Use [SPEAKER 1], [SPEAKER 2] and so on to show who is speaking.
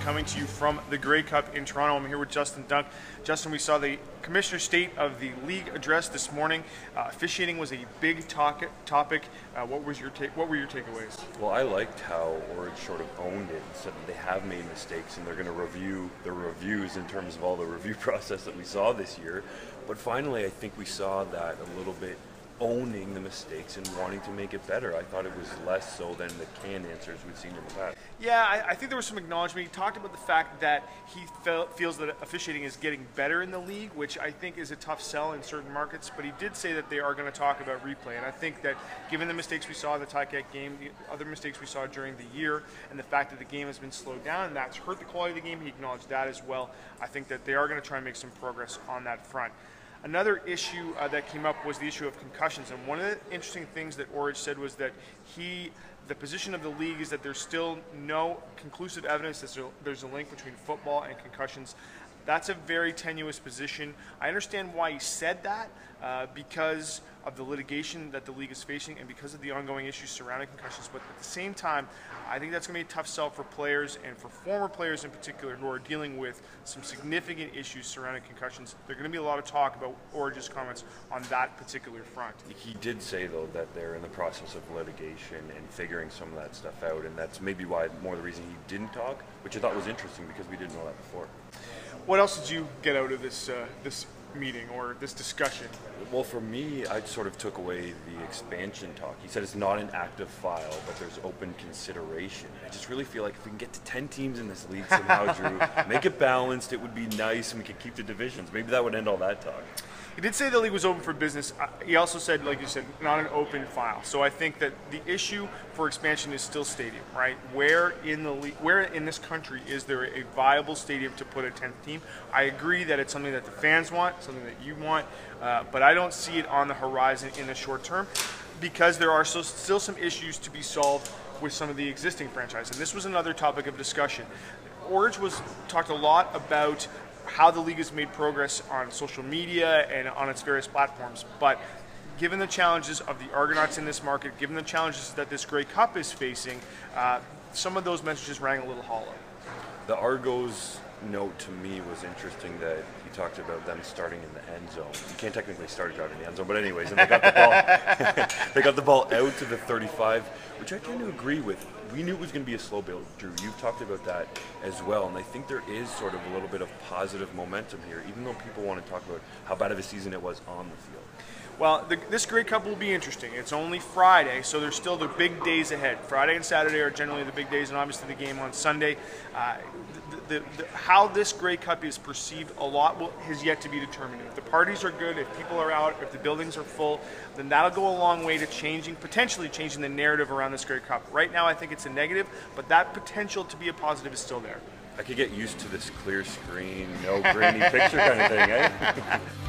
[SPEAKER 1] coming to you from the Grey Cup in Toronto. I'm here with Justin Dunk. Justin, we saw the Commissioner State of the League address this morning. Uh, officiating was a big talk, topic. Uh, what was your take? What were your takeaways?
[SPEAKER 2] Well, I liked how Orridge sort of owned it and said that they have made mistakes and they're going to review the reviews in terms of all the review process that we saw this year. But finally, I think we saw that a little bit owning the mistakes and wanting to make it better. I thought it was less so than the canned answers we've seen in the past.
[SPEAKER 1] Yeah, I, I think there was some acknowledgement. He talked about the fact that he felt, feels that officiating is getting better in the league, which I think is a tough sell in certain markets. But he did say that they are going to talk about replay, and I think that given the mistakes we saw in the Ticat game, the other mistakes we saw during the year, and the fact that the game has been slowed down, and that's hurt the quality of the game, he acknowledged that as well. I think that they are going to try and make some progress on that front. Another issue uh, that came up was the issue of concussions, and one of the interesting things that Orridge said was that he, the position of the league is that there's still no conclusive evidence that there's a link between football and concussions. That's a very tenuous position. I understand why he said that uh, because of the litigation that the league is facing and because of the ongoing issues surrounding concussions. But at the same time, I think that's going to be a tough sell for players and for former players in particular who are dealing with some significant issues surrounding concussions. There's going to be a lot of talk about Orridge's comments on that particular front.
[SPEAKER 2] He did say, though, that they're in the process of litigation and figuring some of that stuff out, and that's maybe why more the reason he didn't talk, which I thought was interesting because we didn't know that before.
[SPEAKER 1] What else did you get out of this uh, this meeting or this discussion?
[SPEAKER 2] Well, for me, I sort of took away the expansion talk. He said it's not an active file, but there's open consideration. I just really feel like if we can get to 10 teams in this league somehow, Drew, make it balanced, it would be nice, and we could keep the divisions. Maybe that would end all that talk.
[SPEAKER 1] He did say the league was open for business. He also said, like you said, not an open file. So I think that the issue for expansion is still stadium, right? Where in the league, where in this country is there a viable stadium to put a 10th team? I agree that it's something that the fans want, something that you want, uh, but I don't see it on the horizon in the short term because there are so, still some issues to be solved with some of the existing franchises. And this was another topic of discussion. Orridge was talked a lot about how the league has made progress on social media and on its various platforms. But given the challenges of the Argonauts in this market, given the challenges that this Grey Cup is facing, uh, some of those messages rang a little hollow.
[SPEAKER 2] The Argos note to me was interesting that he talked about them starting in the end zone. You can't technically start drive in the end zone, but anyways, and they got the ball. they got the ball out to the 35, which I tend to agree with. We knew it was going to be a slow build, Drew. You've talked about that as well, and I think there is sort of a little bit of positive momentum here, even though people want to talk about how bad of a season it was on the field.
[SPEAKER 1] Well, the, this Grey Cup will be interesting. It's only Friday, so there's still the big days ahead. Friday and Saturday are generally the big days, and obviously the game on Sunday. Uh, the, the, how this Grey Cup is perceived a lot will, has yet to be determined. If the parties are good, if people are out, if the buildings are full, then that'll go a long way to changing, potentially changing the narrative around this Grey Cup. Right now, I think it's a negative, but that potential to be a positive is still there.
[SPEAKER 2] I could get used to this clear screen, no grainy picture kind of thing, eh?